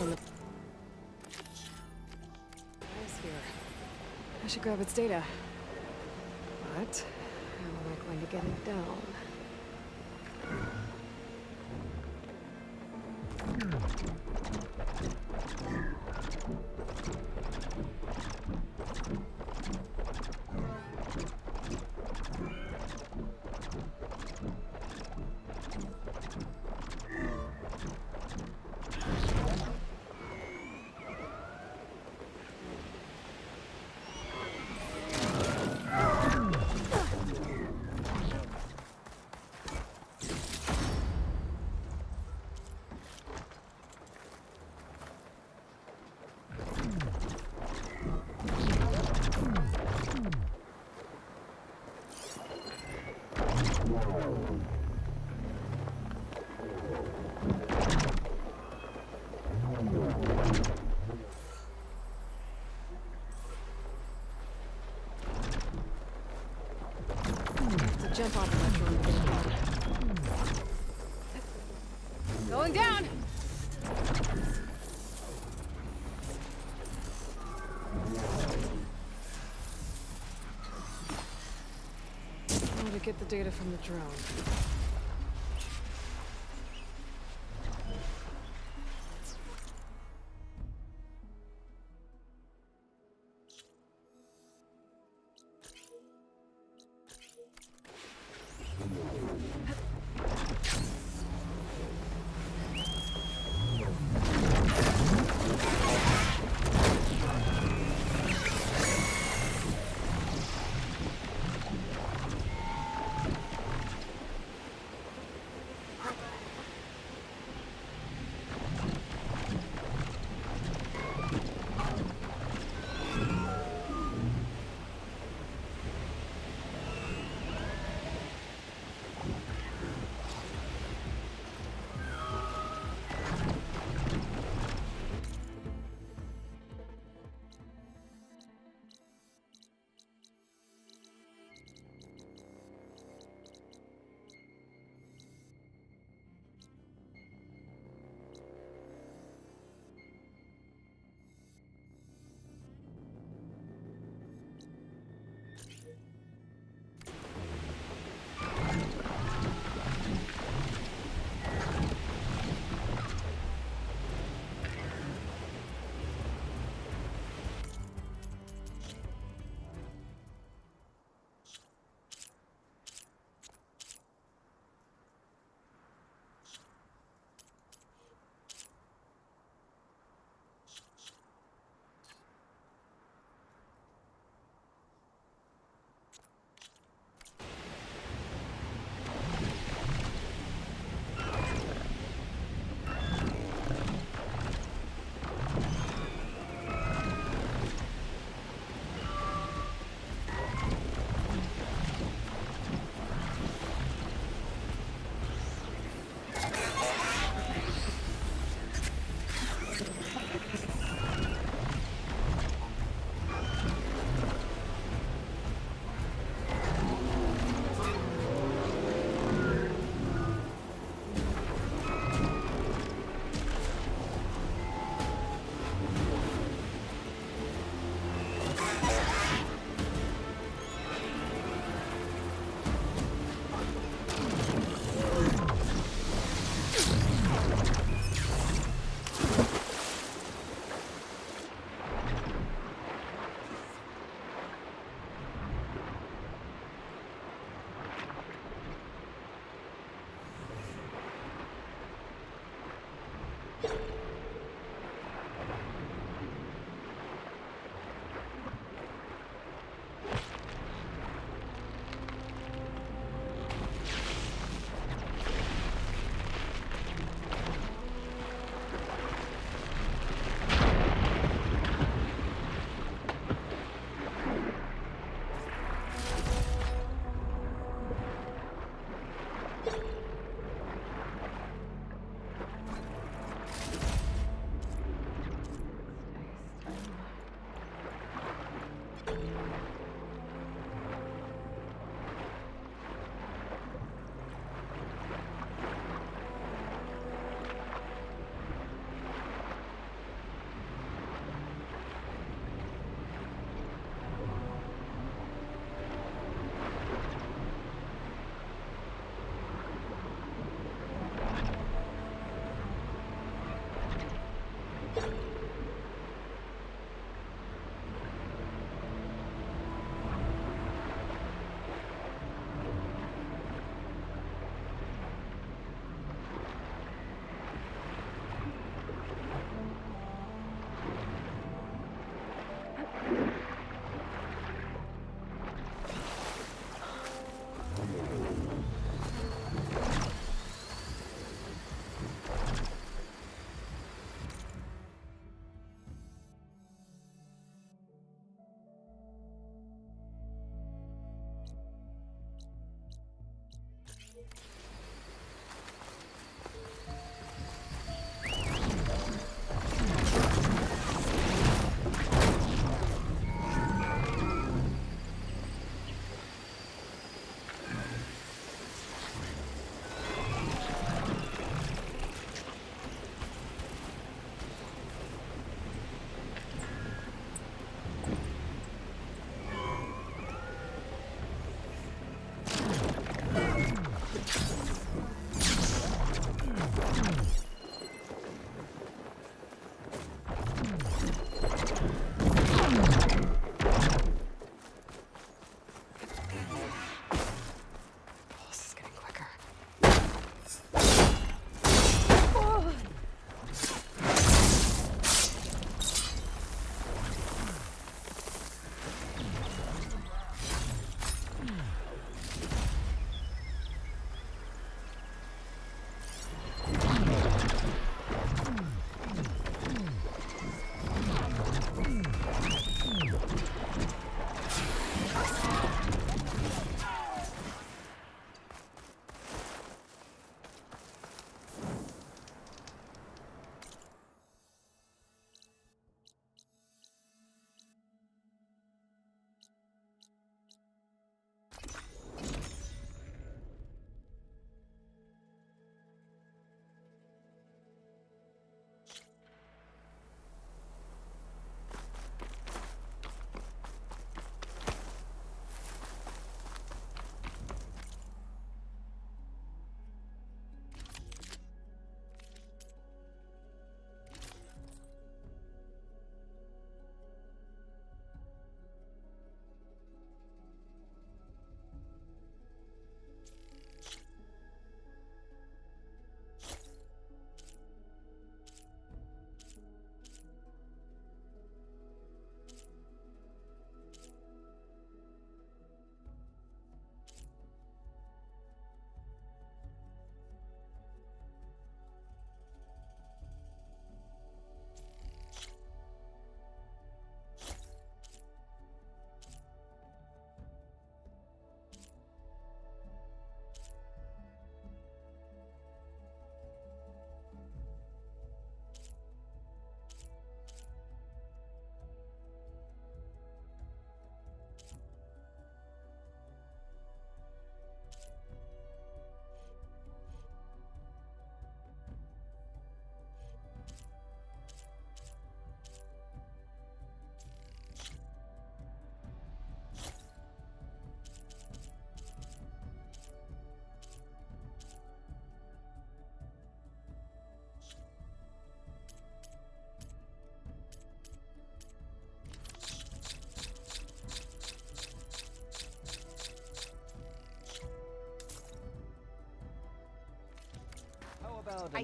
on the... I should grab its data. But, how am I going to get it down? Jump down. Going down! How to get the data from the drone.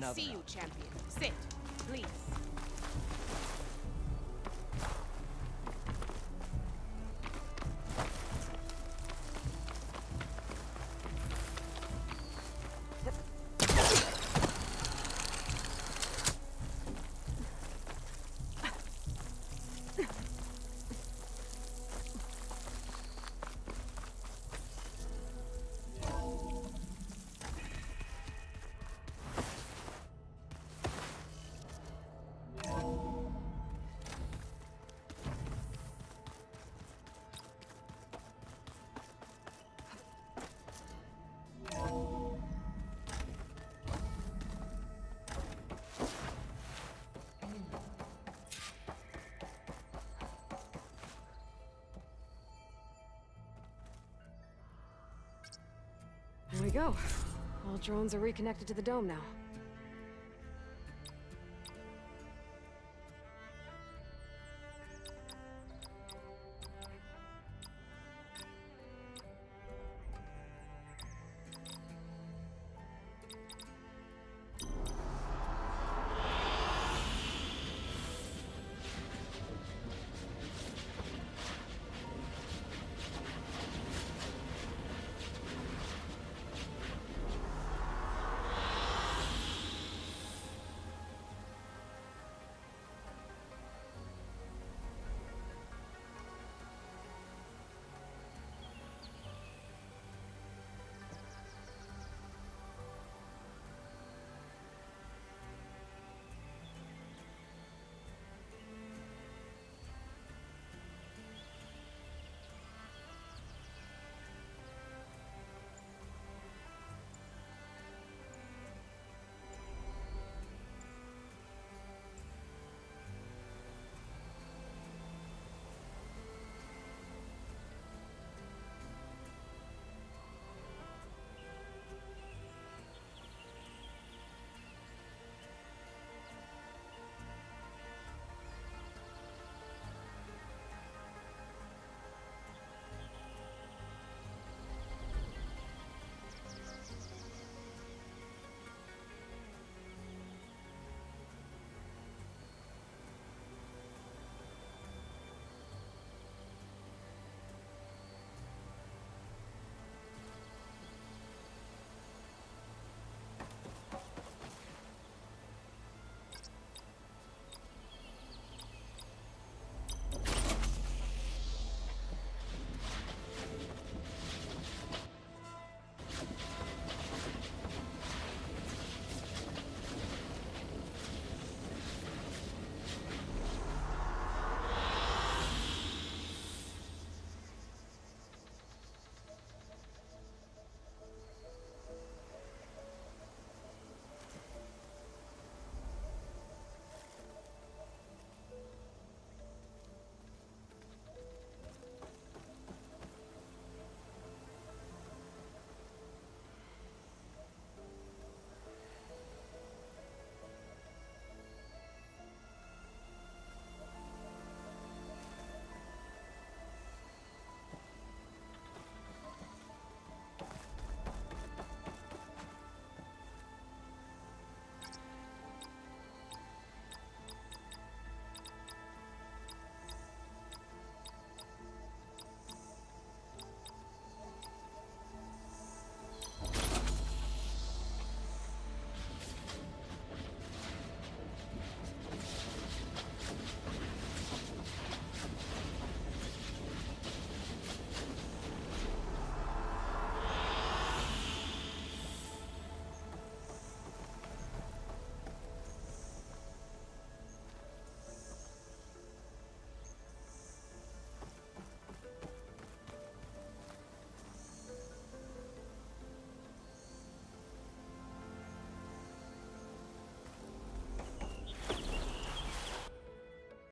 I see you, champion. Sit, please. We go. All drones are reconnected to the dome now.